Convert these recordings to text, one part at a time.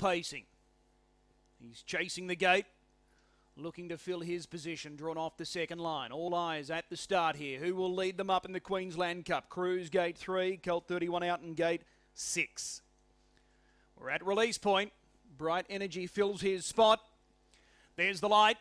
outpacing. He's chasing the gate, looking to fill his position, drawn off the second line. All eyes at the start here. Who will lead them up in the Queensland Cup? Cruz Gate 3, Colt 31 out in Gate 6. We're at release point. Bright Energy fills his spot. There's the light.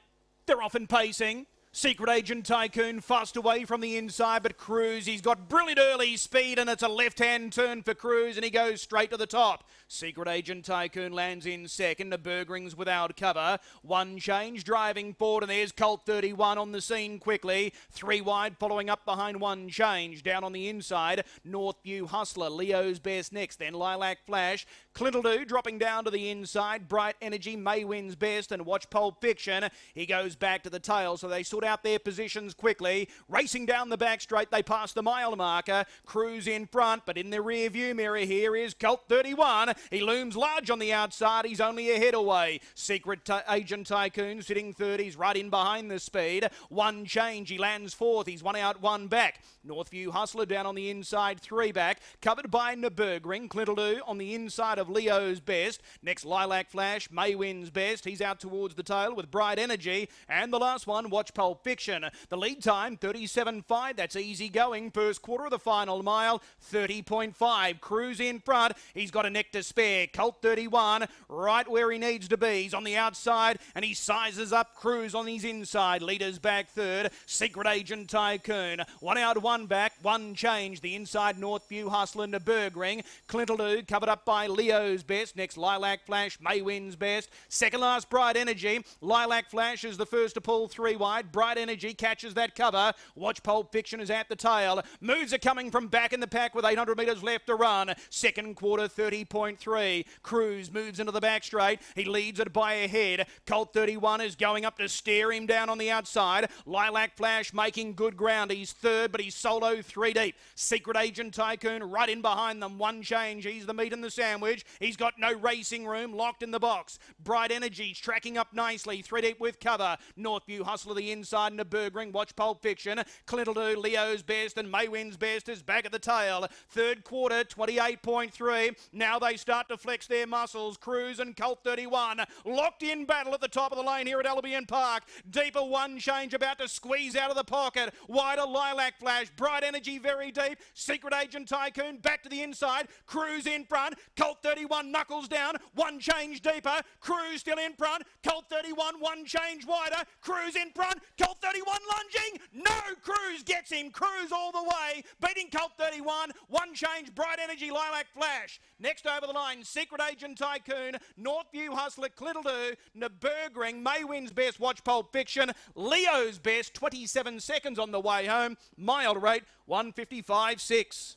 They're off and pacing. Secret Agent Tycoon fast away from the inside, but Cruz, he's got brilliant early speed, and it's a left-hand turn for Cruz, and he goes straight to the top. Secret Agent Tycoon lands in second. The Burgerings without cover. One change, driving forward, and there's Colt 31 on the scene quickly. Three wide, following up behind one change. Down on the inside, Northview Hustler, Leo's best next, then Lilac Flash. Clintledoo dropping down to the inside. Bright Energy, May wins best, and watch Pulp Fiction. He goes back to the tail, so they sort out their positions quickly. Racing down the back straight, they pass the mile marker. Cruz in front, but in the rear view mirror here is Colt 31. He looms large on the outside. He's only a head away. Secret Agent Tycoon sitting third. He's right in behind the speed. One change. He lands fourth. He's one out, one back. Northview Hustler down on the inside, three back. Covered by Nürburgring. Clintledoo on the inside of Leo's best. Next, Lilac Flash. May wins best. He's out towards the tail with Bright Energy. And the last one, Watch Pulp Fiction. The lead time, 37.5. That's easy going. First quarter of the final mile, 30.5. Cruz in front. He's got a neck to spare. Colt 31, right where he needs to be. He's on the outside and he sizes up Cruz on his inside. Leaders back third. Secret Agent Tycoon. One out, one back. One change. The inside Northview Hustler to Burgring. Clintledoo covered up by Leo's best. Next, Lilac Flash. May wins best. Second last, Bright Energy. Lilac Flash is the first to pull three wide. Bright Energy catches that cover. Watch Pulp Fiction is at the tail. Moods are coming from back in the pack with 800 metres left to run. Second quarter, 30.3. Cruz moves into the back straight. He leads it by a head. Colt 31 is going up to steer him down on the outside. Lilac Flash making good ground. He's third, but he's solo three deep. Secret Agent Tycoon right in behind them. One change. He's the meat and the sandwich. He's got no racing room. Locked in the box. Bright Energy's tracking up nicely. Three deep with cover. Northview Hustler the inside and a Burgering. Watch Pulp Fiction. Clintledoo, Leo's best, and Maywin's best is back at the tail. Third quarter, 28.3. Now they start to flex their muscles. Cruz and Colt 31 locked in battle at the top of the lane here at Albion Park. Deeper one change about to squeeze out of the pocket. Wider Lilac Flash. Bright Energy very deep. Secret Agent Tycoon back to the inside. Cruz in front. Colt 31 knuckles down. One change deeper. Cruz still in front. Colt 31 one change wider. Cruz in front. Colt 31 lunging. No, Cruz gets him. Cruz all the way. Beating Colt 31. One change. Bright Energy Lilac Flash. Next over the line. Secret Agent Tycoon. Northview Hustler. Clintledoo. Nürburgring. May wins best. Watch Pulp Fiction. Leo's best. 27 seconds on the way home. Mile rate 155.6.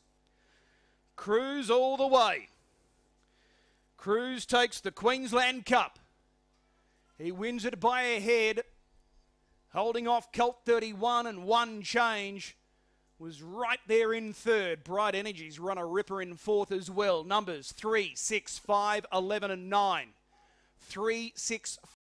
Cruz all the way. Cruz takes the Queensland Cup. He wins it by a head, holding off Colt 31 and one change. Was right there in third. Bright Energies run a ripper in fourth as well. Numbers 3, 6, 5, 11, and 9. 3, 6,